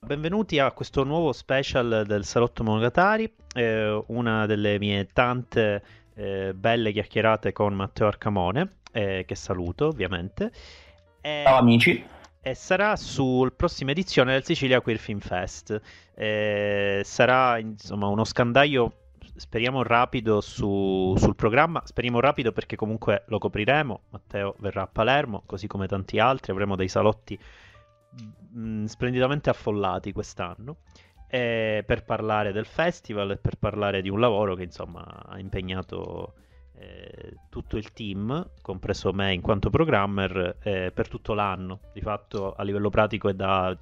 benvenuti a questo nuovo special del Salotto Monogatari, eh, una delle mie tante eh, belle chiacchierate con Matteo Arcamone, eh, che saluto ovviamente. Ciao amici. E sarà sul prossima edizione del Sicilia Queer Film Fest. Eh, sarà insomma uno scandaglio speriamo rapido su, sul programma, speriamo rapido perché comunque lo copriremo, Matteo verrà a Palermo, così come tanti altri, avremo dei salotti mh, mm, splendidamente affollati quest'anno eh, per parlare del festival e per parlare di un lavoro che insomma ha impegnato eh, tutto il team, compreso me in quanto programmer, eh, per tutto l'anno. Di fatto a livello pratico è da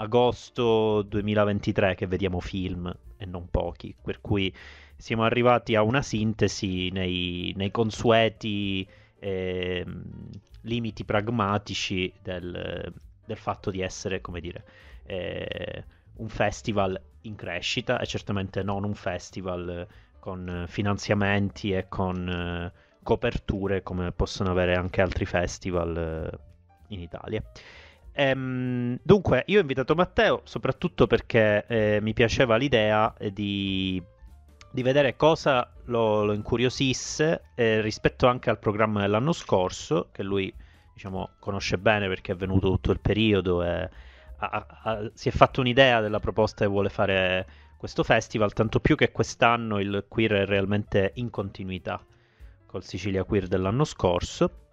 agosto 2023 che vediamo film e non pochi, per cui siamo arrivati a una sintesi nei, nei consueti eh, limiti pragmatici del, del fatto di essere, come dire, eh, un festival in crescita e certamente non un festival con finanziamenti e con eh, coperture come possono avere anche altri festival eh, in Italia. Ehm, dunque, io ho invitato Matteo soprattutto perché eh, mi piaceva l'idea di, di vedere cosa lo, lo incuriosisse eh, rispetto anche al programma dell'anno scorso, che lui diciamo, conosce bene perché è venuto tutto il periodo e ha, ha, si è fatto un'idea della proposta che vuole fare questo festival, tanto più che quest'anno il queer è realmente in continuità col Sicilia Queer dell'anno scorso.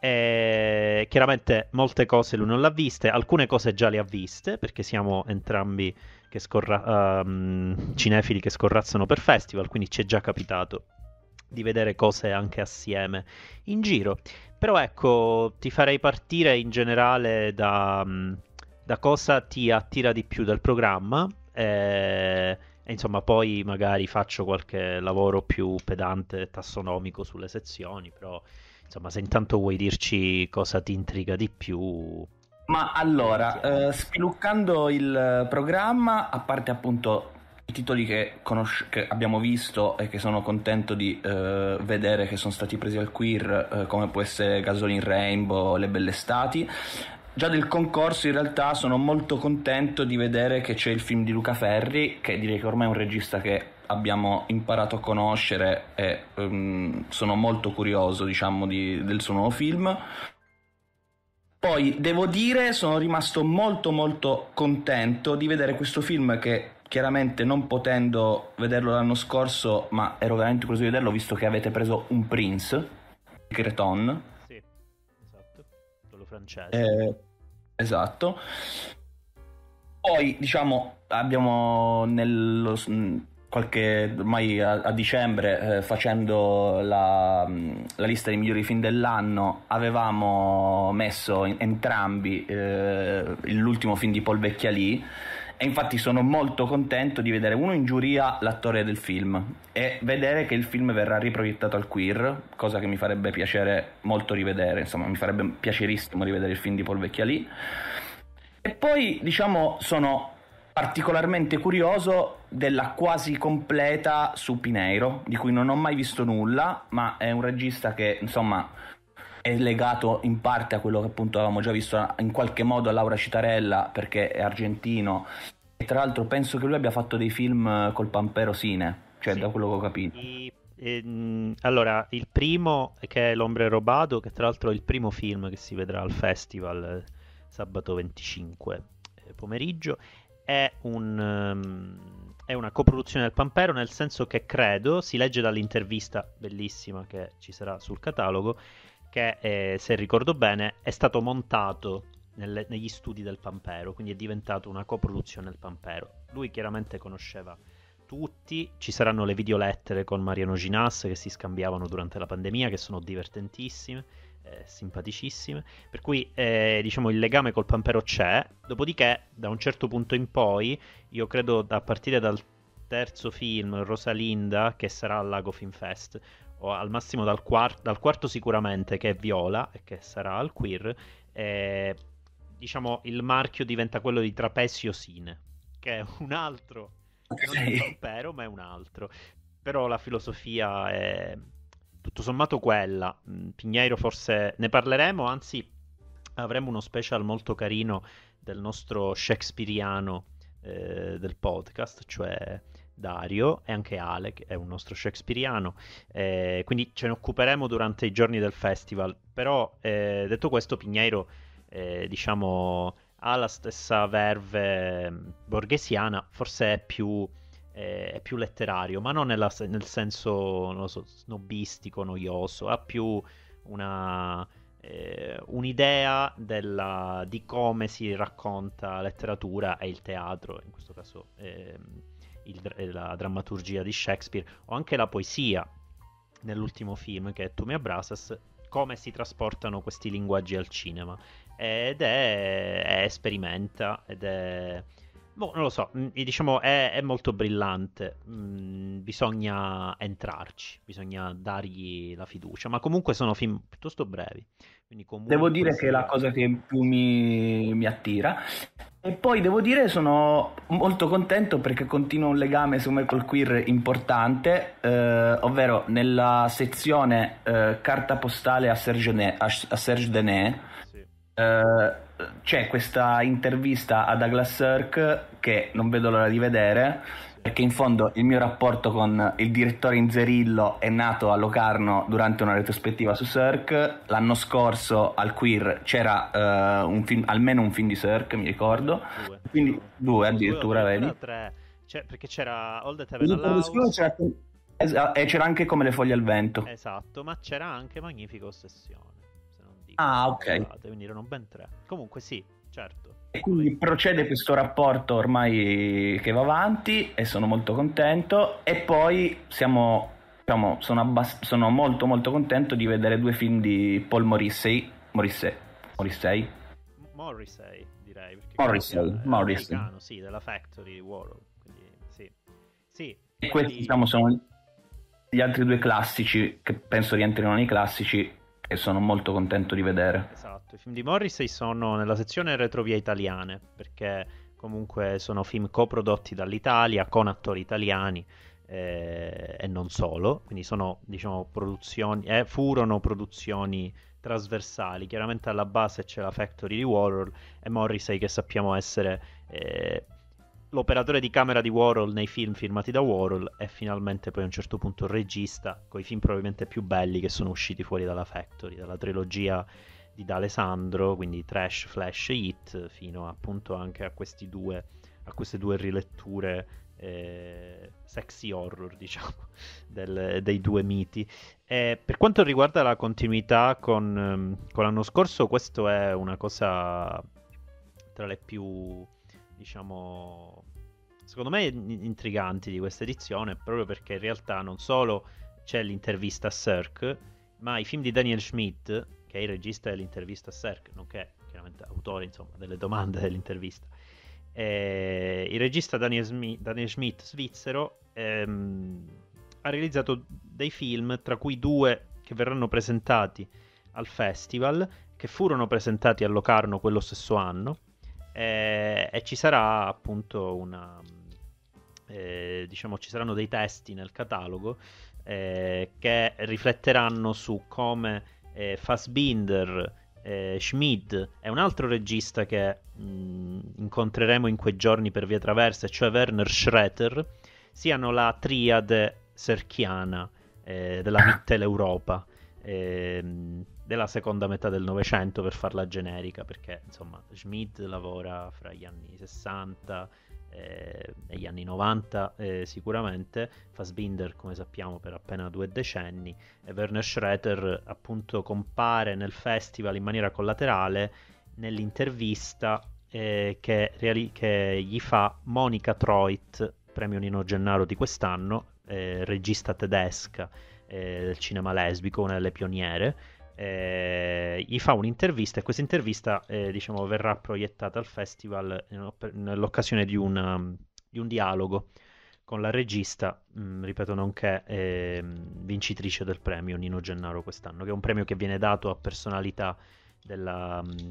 E chiaramente molte cose lui non le ha viste, alcune cose già le ha viste perché siamo entrambi che scorra- um, cinefili che scorrazzano per festival, quindi ci è già capitato di vedere cose anche assieme in giro. Però ecco, ti farei partire in generale da, mm, da cosa ti attira di più del programma. E, e, insomma, poi magari faccio qualche lavoro più pedante, tassonomico sulle sezioni. Però, insomma, se intanto vuoi dirci cosa ti intriga di più. Ma allora, eh, spiluccando il programma, a parte appunto i titoli che, conosci- che, abbiamo visto e che sono contento di uh, vedere che sono stati presi al queer, uh, come può essere Gasoline Rainbow, Le Belle Estati. Già del concorso in realtà sono molto contento di vedere che c'è il film di Luca Ferri, che direi che ormai è un regista che abbiamo imparato a conoscere e um, sono molto curioso diciamo di, del suo nuovo film. Poi devo dire sono rimasto molto molto contento di vedere questo film che chiaramente non potendo vederlo l'anno scorso, ma ero veramente curioso di vederlo visto che avete preso un Prince, Creton. Sì, esatto, quello francese. Eh, esatto. Poi, diciamo, abbiamo nello, qualche ormai a, a dicembre eh, facendo la, la, lista dei migliori film dell'anno avevamo messo in, entrambi eh, l'ultimo film di Paul Vecchialì e infatti sono molto contento di vedere uno in giuria l'attore del film e vedere che il film verrà riproiettato al queer, cosa che mi farebbe piacere molto rivedere, insomma mi farebbe piacerissimo rivedere il film di Paul Vecchialì. E poi diciamo sono particolarmente curioso della quasi completa su Pineiro, di cui non ho mai visto nulla, ma è un regista che insomma è legato in parte a quello che appunto avevamo già visto in qualche modo a Laura Citarella perché è argentino e tra l'altro penso che lui abbia fatto dei film col Pampero Sine, cioè sì. da quello che ho capito. Ehm, allora, il primo che è L'Ombre Robato, che tra l'altro è il primo film che si vedrà al festival eh, sabato 25 eh, pomeriggio, è un... Um, è una coproduzione del Pampero nel senso che credo, si legge dall'intervista bellissima che ci sarà sul catalogo, che eh, se ricordo bene è stato montato nelle, negli studi del Pampero, quindi è diventato una coproduzione del Pampero. Lui chiaramente conosceva tutti, ci saranno le videolettere con Mariano Ginas che si scambiavano durante la pandemia, che sono divertentissime, eh, simpaticissime, per cui eh, diciamo il legame col Pampero c'è, dopodiché da un certo punto in poi, io credo a partire dal terzo film, Rosalinda, che sarà al Lago Film Fest, o al massimo dal, quart- dal, quarto sicuramente, che è Viola e che sarà al queer, eh, diciamo il marchio diventa quello di Trapezio Sine, che è un altro, okay. non è un impero, ma è un altro. Però la filosofia è, tutto sommato quella. Mm, Pigneiro forse ne parleremo, anzi avremo uno special molto carino del nostro shakespeariano eh, del podcast, cioè Dario e anche Ale, che è un nostro shakespeariano. Eh, quindi ce ne occuperemo durante i giorni del festival. Però, eh, detto questo, Pigneiro, eh, diciamo, ha la stessa verve mm, borghesiana, forse è più è più letterario, ma non nella, nel senso so, snobistico, noioso, ha più una, eh, un'idea della, di come si racconta letteratura e il teatro, in questo caso eh, il, la drammaturgia di Shakespeare, o anche la poesia nell'ultimo film che è Tu mi abbrasas, come si trasportano questi linguaggi al cinema. Ed è, è sperimenta ed è Boh, non lo so, mm, diciamo è, è molto brillante, mm, bisogna entrarci, bisogna dargli la fiducia, ma comunque sono film piuttosto brevi. Devo dire che è la cosa che più mi, mi attira. E poi devo dire sono molto contento perché continua un legame me col queer importante, eh, ovvero nella sezione eh, carta postale a Serge, ne- a Serge Denet. Sì. Eh, c'è questa intervista a Douglas Sirk che non vedo l'ora di vedere perché in fondo il mio rapporto con il direttore Inzerillo è nato a Locarno durante una retrospettiva su Sirk. L'anno scorso al Queer c'era uh, un film, almeno un film di Sirk, mi ricordo. Due. Quindi due addirittura, due, vedi? Tre. C'è, perché c'era All the Heaven Allowed. C'era, e c'era anche Come le foglie al vento. Esatto, ma c'era anche Magnifica Ossessione. Ah, ok. Quindi erano ben tre. Comunque sì, certo. E quindi procede questo rapporto ormai che va avanti e sono molto contento. E poi siamo, diciamo, sono, abbast- sono molto molto contento di vedere due film di Paul Morrissey. Morrissey. Morrissey. Morrissey direi. Morrissey. Morrissey. sì, della Factory World. Quindi, sì. sì. E quindi... questi diciamo, sono gli altri due classici che penso rientrino nei classici e sono molto contento di vedere. Esatto, i film di Morrissey sono nella sezione retrovie italiane, perché comunque sono film coprodotti dall'Italia con attori italiani eh, e non solo, quindi sono diciamo produzioni, eh, furono produzioni trasversali, chiaramente alla base c'è la Factory di Warhol e Morrissey che sappiamo essere eh, l'operatore di camera di Warhol nei film firmati da Warhol e finalmente poi a un certo punto il regista con i film probabilmente più belli che sono usciti fuori dalla Factory, dalla trilogia di D'Alessandro, quindi Trash, Flash e Hit, fino appunto anche a, due, a queste due riletture eh, sexy horror, diciamo, del, dei due miti. E per quanto riguarda la continuità con, ehm, con l'anno scorso, questo è una cosa tra le più diciamo, secondo me intriganti di questa edizione, proprio perché in realtà non solo c'è l'intervista a Cirque, ma i film di Daniel Schmidt, che è il regista dell'intervista a Cirque, nonché chiaramente autore insomma, delle domande dell'intervista. Eh, il regista Daniel, Smith, Daniel Schmidt, svizzero, ehm, ha realizzato dei film, tra cui due che verranno presentati al festival, che furono presentati a Locarno quello stesso anno, e, e ci sarà appunto una... Eh, diciamo ci saranno dei testi nel catalogo eh, che rifletteranno su come eh, Fassbinder, eh, Schmid e un altro regista che mh, incontreremo in quei giorni per via traversa, cioè Werner Schroeter, siano la triade serchiana eh, della Mitteleuropa. Ehm, della seconda metà del Novecento per farla generica, perché insomma Schmidt lavora fra gli anni 60 eh, e gli anni 90 eh, sicuramente, Fassbinder come sappiamo per appena due decenni. E Werner Schroeter appunto compare nel festival in maniera collaterale nell'intervista eh, che, reali- che, gli fa Monica Troit, premio Nino Gennaro di quest'anno, eh, regista tedesca eh, del cinema lesbico, una delle pioniere, eh, gli fa un'intervista e questa intervista eh, diciamo, verrà proiettata al festival nell'occasione di, una, di un dialogo con la regista, mh, mm, ripeto, nonché eh, vincitrice del premio Nino Gennaro quest'anno, che è un premio che viene dato a personalità della, mh, mm,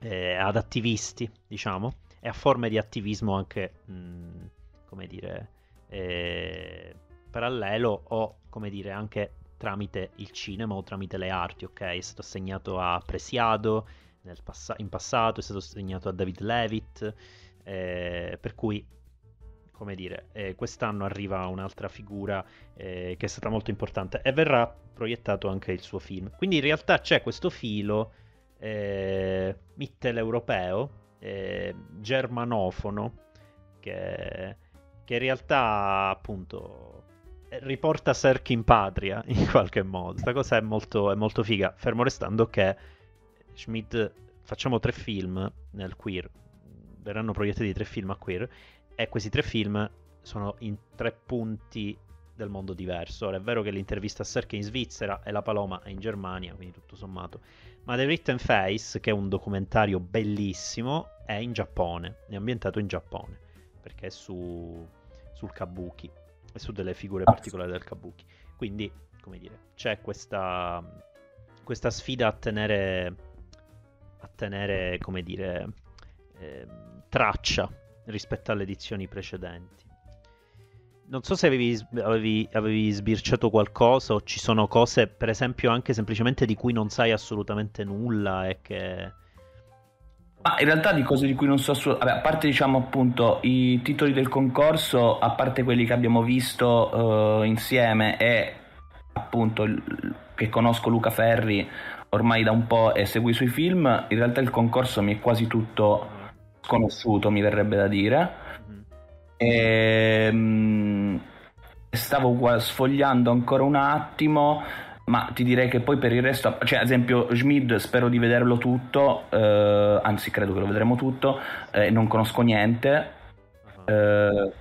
eh, ad attivisti, diciamo, e a forme di attivismo anche, mh, mm, come dire, eh, parallelo o, come dire, anche tramite il cinema o tramite le arti, ok? È stato assegnato a Presiado pass- in passato, è stato assegnato a David Levitt, eh, per cui, come dire, eh, quest'anno arriva un'altra figura eh, che è stata molto importante e verrà proiettato anche il suo film. Quindi in realtà c'è questo filo eh, mitteleuropeo, eh, germanofono, che, che in realtà appunto riporta Serk in patria in qualche modo. Questa cosa è molto, è molto figa. Fermo restando che Schmidt facciamo tre film nel queer, verranno proiettati tre film a queer e questi tre film sono in tre punti del mondo diverso. Ora è vero che l'intervista a Serk è in Svizzera e La Paloma è in Germania, quindi tutto sommato. Ma The Written Face, che è un documentario bellissimo, è in Giappone, è ambientato in Giappone, perché è su, sul kabuki e su delle figure particolari del kabuki. Quindi, come dire, c'è questa, questa sfida a tenere, a tenere come dire, eh, traccia rispetto alle edizioni precedenti. Non so se avevi, avevi, avevi, sbirciato qualcosa o ci sono cose, per esempio, anche semplicemente di cui non sai assolutamente nulla e che... Ma in realtà di cose di cui non so assolutamente... a parte diciamo appunto i titoli del concorso, a parte quelli che abbiamo visto uh, insieme e appunto che conosco Luca Ferri ormai da un po' e segui i suoi film, in realtà il concorso mi è quasi tutto sconosciuto, mi verrebbe da dire. Mm-hmm. E, um, stavo sfogliando ancora un attimo, ma ti direi che poi per il resto, cioè ad esempio Schmid spero di vederlo tutto, eh, anzi credo che lo vedremo tutto, eh, non conosco niente. Uh-huh. Eh,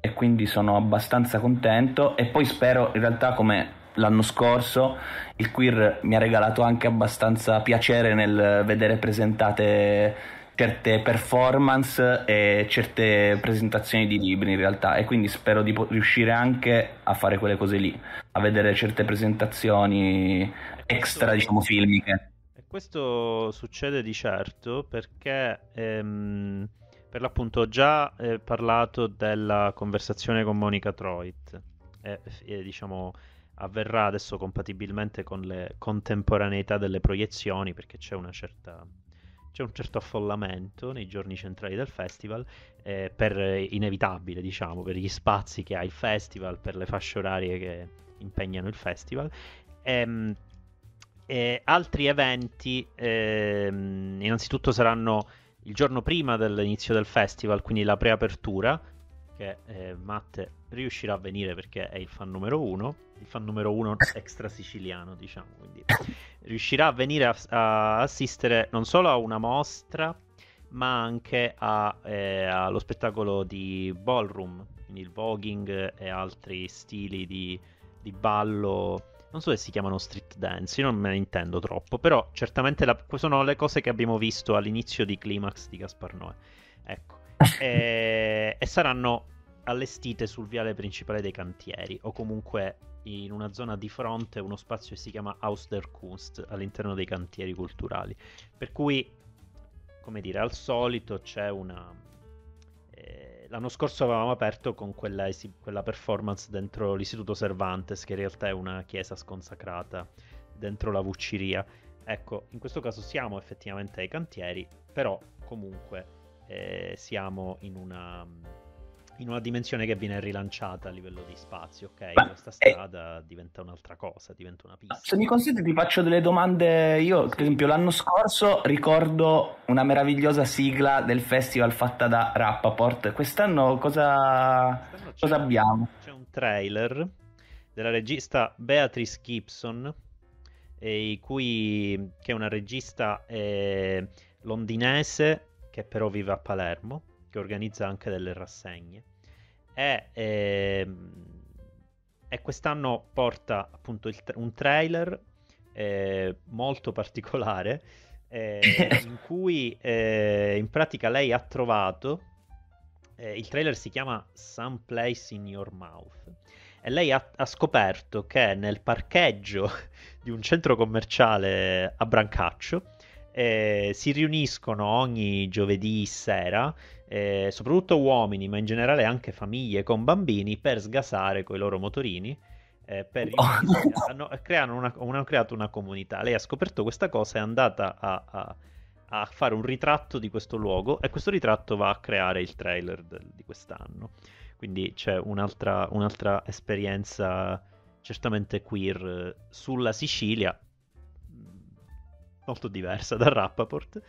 e quindi sono abbastanza contento e poi spero in realtà come l'anno scorso il queer mi ha regalato anche abbastanza piacere nel vedere presentate certe performance e certe presentazioni di libri in realtà e quindi spero di po- riuscire anche a fare quelle cose lì, a vedere certe presentazioni extra diciamo filmiche. E questo succede di certo perché ehm, per l'appunto ho già eh, parlato della conversazione con Monica Troit e, e diciamo avverrà adesso compatibilmente con le contemporaneità delle proiezioni perché c'è una certa c'è un certo affollamento nei giorni centrali del festival, eh, per inevitabile, diciamo, per gli spazi che ha il festival, per le fasce orarie che impegnano il festival. E, ehm, e altri eventi, ehm, innanzitutto saranno il giorno prima dell'inizio del festival, quindi la preapertura, che eh, Matte riuscirà a venire perché è il fan numero uno, il fan numero uno extra siciliano, diciamo, quindi riuscirà a venire a, a assistere non solo a una mostra, ma anche a, eh, allo spettacolo di ballroom, quindi il voguing e altri stili di, di ballo non so se si chiamano street dance, io non me ne intendo troppo, però certamente la, sono le cose che abbiamo visto all'inizio di Climax di Gaspar Noè. Ecco. e, e saranno allestite sul viale principale dei cantieri o comunque in una zona di fronte uno spazio che si chiama Haus der Kunst all'interno dei cantieri culturali. Per cui, come dire, al solito c'è una... Eh, l'anno scorso avevamo aperto con quella, quella performance dentro l'Istituto Cervantes, che in realtà è una chiesa sconsacrata dentro la Vucciria. Ecco, in questo caso siamo effettivamente ai cantieri, però comunque eh, siamo in una, in una, dimensione che viene rilanciata a livello di spazio, ok? Ma Questa strada è... diventa un'altra cosa, diventa una pista. Se mi consenti ti faccio delle domande, io per esempio l'anno scorso ricordo una meravigliosa sigla del festival fatta da Rappaport, quest'anno cosa, quest'anno cosa abbiamo? C'è un trailer della regista Beatrice Gibson, cui, che è una regista eh, londinese che però vive a Palermo, che organizza anche delle rassegne. E, ehm, e quest'anno porta appunto il, un trailer eh, molto particolare eh, in cui eh, in pratica lei ha trovato eh, il trailer si chiama Some Place in Your Mouth e lei ha, ha, scoperto che nel parcheggio di un centro commerciale a Brancaccio eh, si riuniscono ogni giovedì sera, eh, soprattutto uomini, ma in generale anche famiglie con bambini, per sgasare con i loro motorini eh, per oh. hanno, una, hanno, creato una comunità. Lei ha scoperto questa cosa, è andata a, a, a, fare un ritratto di questo luogo e questo ritratto va a creare il trailer del, di quest'anno. Quindi c'è un'altra, un'altra esperienza certamente queer eh, sulla Sicilia, molto diversa da Rappaport.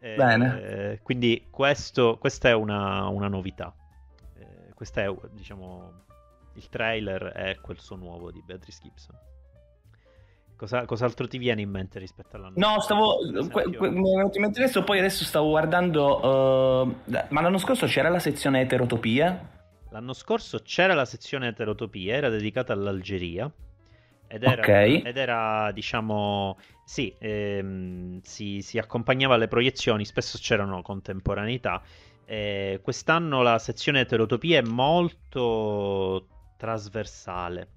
Eh, Bene. quindi questo, questa è una, una novità. Eh, questa è, diciamo, il trailer è quel suo nuovo di Beatrice Gibson. Cosa, cos'altro ti viene in mente rispetto all'anno No, stavo. Que, que, mi è venuto in mente adesso, poi adesso stavo guardando. Uh, ma l'anno scorso c'era la sezione eterotopie? L'anno scorso c'era la sezione eterotopie, era dedicata all'Algeria. Ed era, okay. ed era diciamo, sì, ehm, si, si, accompagnava alle proiezioni, spesso c'erano contemporaneità. Eh, quest'anno la sezione eterotopia è molto trasversale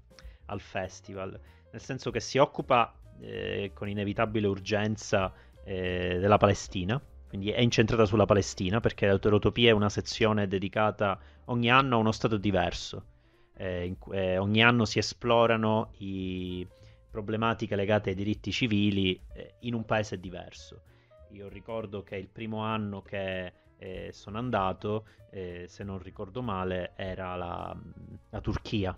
al festival, nel senso che si occupa eh, con inevitabile urgenza eh, della Palestina, quindi è incentrata sulla Palestina perché l'Autorotopia è una sezione dedicata ogni anno a uno stato diverso. Eh, eh, ogni anno si esplorano i problematiche legate ai diritti civili eh, in un paese diverso. Io ricordo che il primo anno che eh, sono andato, eh, se non ricordo male, era la, la Turchia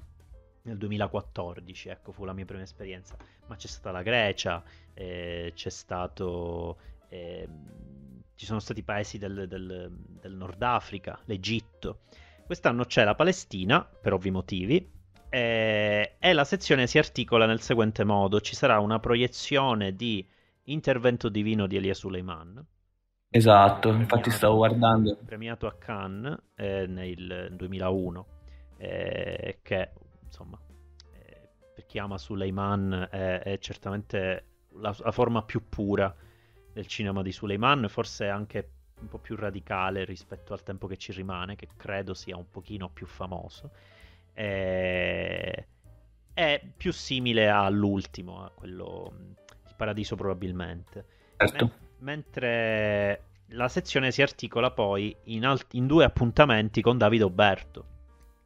nel 2014, ecco, fu la mia prima esperienza. Ma c'è stata la Grecia, eh, c'è stato eh, ci sono stati paesi del, del, del, Nord Africa, l'Egitto. Quest'anno c'è la Palestina, per ovvi motivi, e, e la sezione si articola nel seguente modo. Ci sarà una proiezione di Intervento divino di Elia Suleiman. Esatto, premiato, infatti stavo guardando. Premiato a Cannes eh, nel 2001, eh, che insomma, eh, per chi ama Suleiman è, certamente la, la forma più pura del cinema di Suleiman, forse anche un po' più radicale rispetto al tempo che ci rimane, che credo sia un pochino più famoso. E... È più simile all'ultimo, a quello Il Paradiso probabilmente. Certo. Men- mentre la sezione si articola poi in, alt- in due appuntamenti con Davide Oberto,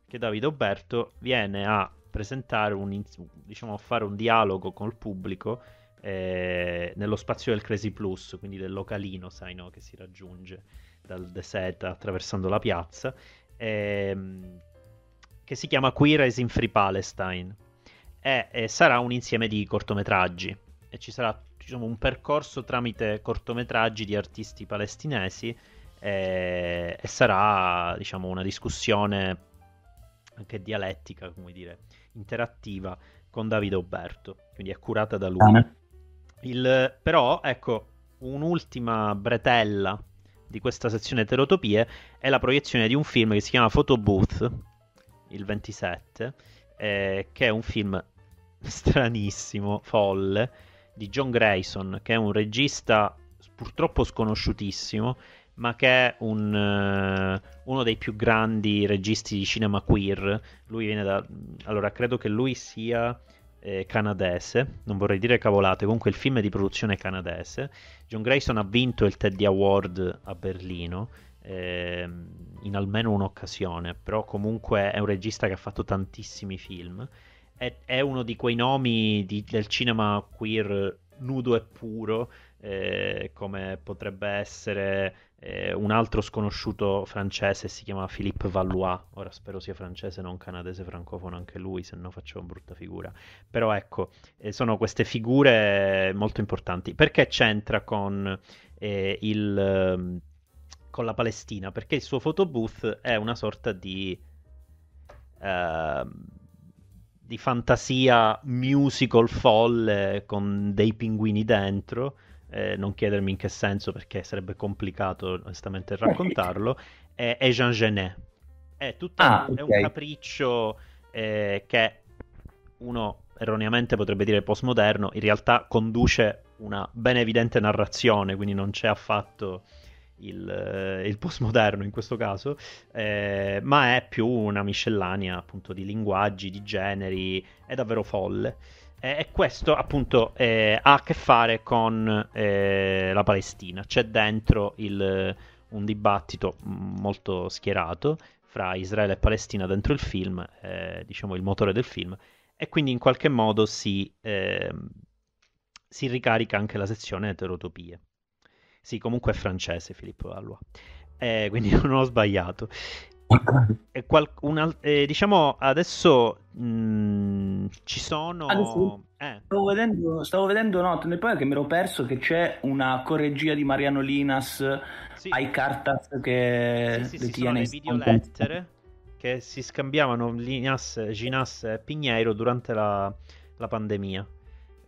che Davide Oberto viene a presentare un, diciamo, a fare un dialogo col pubblico eh, nello spazio del Crazy Plus, quindi del localino, sai, no, che si raggiunge dal The Set attraversando la piazza, ehm, che si chiama Queer as in Free Palestine. E, e sarà un insieme di cortometraggi e ci sarà diciamo, un percorso tramite cortometraggi di artisti palestinesi e, e sarà diciamo, una discussione anche dialettica, come dire, interattiva con Davide Oberto, quindi è curata da lui. Il, però, ecco, un'ultima bretella di questa sezione eterotopie è la proiezione di un film che si chiama Photo Booth, il 27, eh, che è un film stranissimo, folle, di John Grayson, che è un regista purtroppo sconosciutissimo, ma che è un, uh, uno dei più grandi registi di cinema queer. Lui viene da... Allora, credo che lui sia eh, canadese, non vorrei dire cavolate, comunque il film è di produzione canadese. John Grayson ha vinto il Teddy Award a Berlino eh, in almeno un'occasione, però comunque è un regista che ha fatto tantissimi film. È, è uno di quei nomi di, del cinema queer nudo e puro, eh, come potrebbe essere eh, un altro sconosciuto francese si chiama Philippe Valois, ora spero sia francese, non canadese francofono anche lui, se no faccio una brutta figura. Però ecco, eh, sono queste figure molto importanti. Perché c'entra con, eh, il, ehm, con la Palestina? Perché il suo photobooth è una sorta di... Uh, di fantasia musical folle con dei pinguini dentro eh, non chiedermi in che senso perché sarebbe complicato onestamente raccontarlo, è, è Jean Genet. È, tutto ah, un, okay. è un capriccio eh, che uno erroneamente potrebbe dire postmoderno, in realtà conduce una ben evidente narrazione, quindi non c'è affatto il, eh, il postmoderno in questo caso, eh, ma è più una miscellanea appunto di linguaggi, di generi, è davvero folle. E questo appunto eh, ha a che fare con eh, la Palestina. C'è dentro il, un dibattito molto schierato fra Israele e Palestina dentro il film, eh, diciamo il motore del film, e quindi in qualche modo si, eh, si ricarica anche la sezione eterotopie. Sì, comunque è francese Filippo Valois, eh, quindi non ho sbagliato. E qual- una, eh, diciamo adesso mh, mm, ci sono. Adesso, eh. Stavo vedendo, stavo vedendo no, poi che mi ero perso che c'è una correggia di Mariano Linas sì. ai Cartas che sì, sì, sì, sono le videolettere che si scambiavano Linas, Ginas e Pigneiro durante la, la pandemia.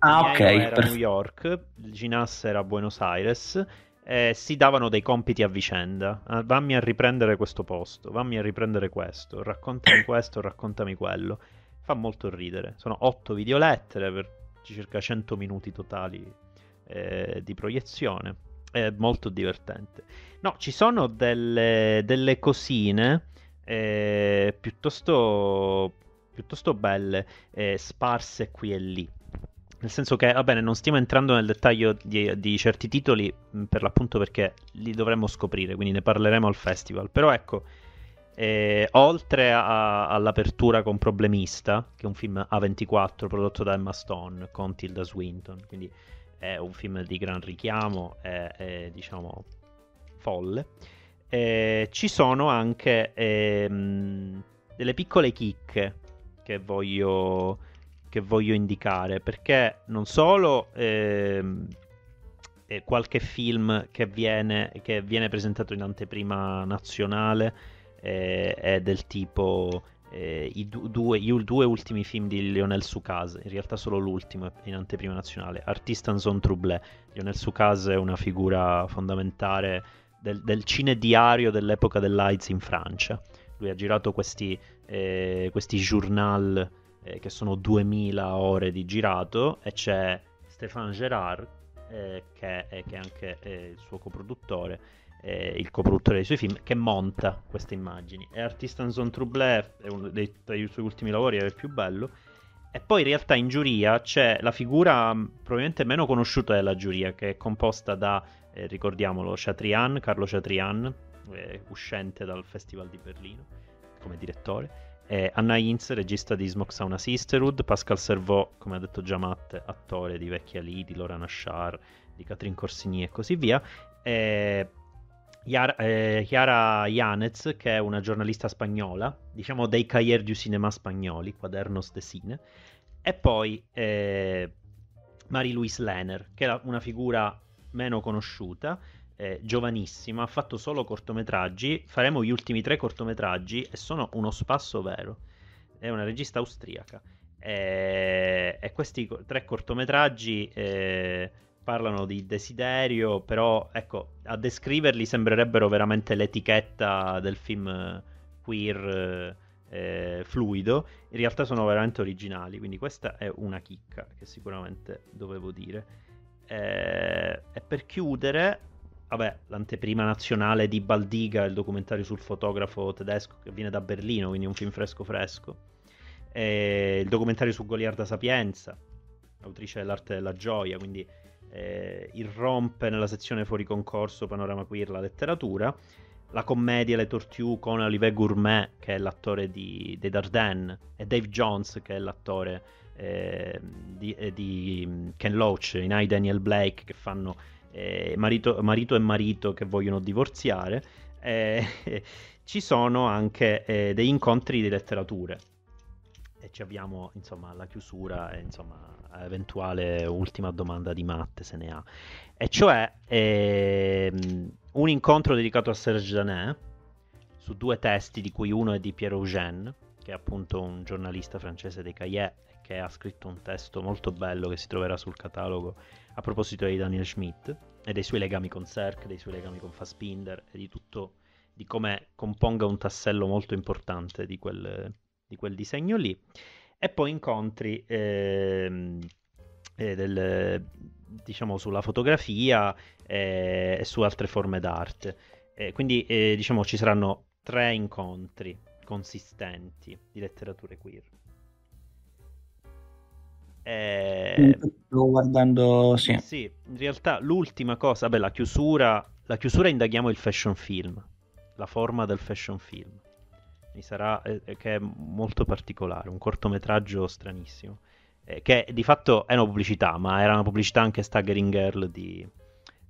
Ah, ok. Era a New York, Ginas era a Buenos Aires eh, si davano dei compiti a vicenda. Ah, vammi a riprendere questo posto, vammi a riprendere questo, raccontami questo, raccontami quello. Fa molto ridere. Sono otto videolettere per circa 100 minuti totali eh, di proiezione. È molto divertente. No, ci sono delle, delle cosine eh, piuttosto, piuttosto belle, eh, sparse qui e lì. Nel senso che, va bene, non stiamo entrando nel dettaglio di, di, certi titoli per l'appunto perché li dovremmo scoprire, quindi ne parleremo al festival. Però ecco, eh, oltre a, all'apertura con Problemista, che è un film A24 prodotto da Emma Stone con Tilda Swinton, quindi è un film di gran richiamo, è, è diciamo folle, eh, ci sono anche ehm, delle piccole chicche che voglio che voglio indicare, perché non solo ehm, qualche film che viene, che viene, presentato in anteprima nazionale eh, è del tipo eh, i, due, i, due, ultimi film di Lionel Sucase, in realtà solo l'ultimo in anteprima nazionale, Artiste en zone. Lionel Sucase è una figura fondamentale del, del cine diario dell'epoca dell'AIDS in Francia. Lui ha girato questi, eh, questi journal eh, che sono 2000 ore di girato, e c'è Stéphane Gerard, eh, che, è, che, è, anche eh, il suo coproduttore, eh, il coproduttore dei suoi film, che monta queste immagini. E Artist en Zone Troublé è uno dei, dei suoi ultimi lavori, è il più bello. E poi in realtà in giuria c'è la figura mm, probabilmente meno conosciuta della giuria, che è composta da, eh, ricordiamolo, Chatrian, Carlo Chatrian, eh, uscente dal Festival di Berlino come direttore, eh, Anna Hinz, regista di Smoke Sauna Sisterhood, Pascal Servaux, come ha detto già Matt, attore di Vecchia Lì, di Lorana Shar, di Catherine Corsini e così via. Eh, Chiara, eh, Yanez, che è una giornalista spagnola, diciamo dei Cahiers du Cinema spagnoli, Quadernos de Cine, e poi eh, Marie-Louise Lehner, che è una figura meno conosciuta, eh, giovanissima, ha fatto solo cortometraggi, faremo gli ultimi tre cortometraggi e sono uno spasso vero. È una regista austriaca. E, e questi tre cortometraggi eh, parlano di desiderio, però ecco, a descriverli sembrerebbero veramente l'etichetta del film queer eh, fluido. In realtà sono veramente originali, quindi questa è una chicca che sicuramente dovevo dire. Eh, e per chiudere, vabbè, l'anteprima nazionale di Baldiga, il documentario sul fotografo tedesco che viene da Berlino, quindi un film fresco fresco. E il documentario su Goliarda Sapienza, autrice dell'arte della gioia, quindi eh, irrompe nella sezione fuori concorso Panorama Queer la letteratura. La commedia Le Tortue con Olivier Gourmet, che è l'attore di, dei Dardenne, e Dave Jones, che è l'attore eh, di, eh, di Ken Loach in I Daniel Blake, che fanno eh, marito, marito, e marito che vogliono divorziare, eh, ci sono anche eh, degli incontri di letterature. E ci abbiamo insomma alla chiusura e insomma eventuale ultima domanda di Matte se ne ha. E cioè ehm, un incontro dedicato a Serge Danet su due testi di cui uno è di Pierre Eugène, che è appunto un giornalista francese dei Cahiers che ha scritto un testo molto bello che si troverà sul catalogo a proposito di Daniel Schmidt e dei suoi legami con Serk, dei suoi legami con Fassbinder e di tutto, di come componga un tassello molto importante di quel, di quel disegno lì. E poi incontri eh, eh, del, diciamo, sulla fotografia eh, e su altre forme d'arte. quindi eh, diciamo ci saranno tre incontri consistenti di letterature queer. Eh, Sto guardando, sì. Sì, in realtà l'ultima cosa, beh, la chiusura, la chiusura indaghiamo il fashion film, la forma del fashion film. sarà, eh, che è molto particolare, un cortometraggio stranissimo, eh, che di fatto è una pubblicità, ma era una pubblicità anche Staggering Girl di,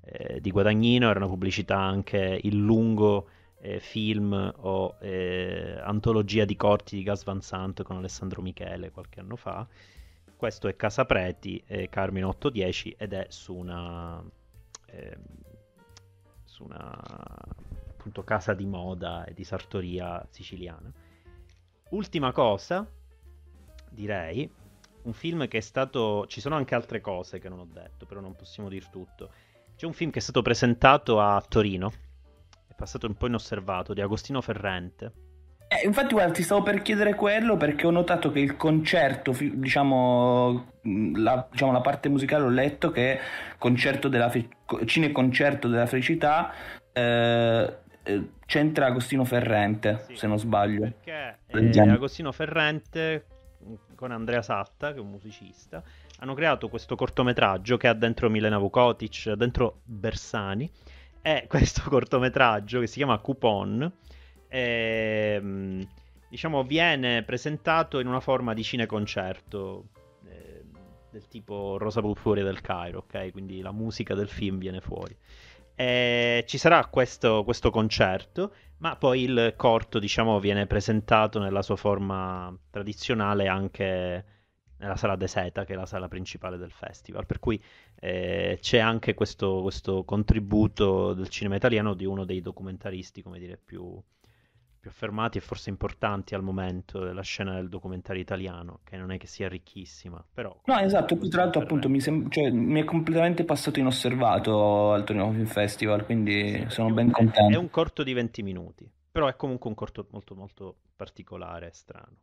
eh, di Guadagnino, era una pubblicità anche il lungo eh, film o eh, antologia di corti di Gas Van Sant con Alessandro Michele qualche anno fa. Questo è Casa Preti, eh, Carmine 810 ed è su una, eh, su una appunto, casa di moda e di sartoria siciliana. Ultima cosa, direi, un film che è stato... Ci sono anche altre cose che non ho detto, però non possiamo dir tutto. C'è un film che è stato presentato a Torino, è passato un po' inosservato, di Agostino Ferrente eh, infatti, guarda, ti stavo per chiedere quello perché ho notato che il concerto, diciamo la, diciamo, la parte musicale ho letto che concerto della fe- cineconcerto della felicità eh, eh, c'entra Agostino Ferrente, sì, se non sbaglio. Perché eh, Agostino Ferrente con Andrea Satta, che è un musicista, hanno creato questo cortometraggio che ha dentro Milena Vukotic, dentro Bersani, e questo cortometraggio che si chiama Coupon ehm, diciamo, viene presentato in una forma di cineconcerto eh, del tipo Rosa Fuori del Cairo, ok? Quindi la musica del film viene fuori. E ci sarà questo, questo, concerto, ma poi il corto, diciamo, viene presentato nella sua forma tradizionale anche nella sala De Seta, che è la sala principale del festival. Per cui eh, c'è anche questo, questo, contributo del cinema italiano di uno dei documentaristi, come dire, più, più affermati e forse importanti al momento della scena del documentario italiano, che non è che sia ricchissima, però... No, esatto, poi tra l'altro appunto mi, sem- cioè, mi, è completamente passato inosservato al Torino Film Festival, quindi sì, sono ben contento. È un corto di 20 minuti, però è comunque un corto molto molto particolare e strano.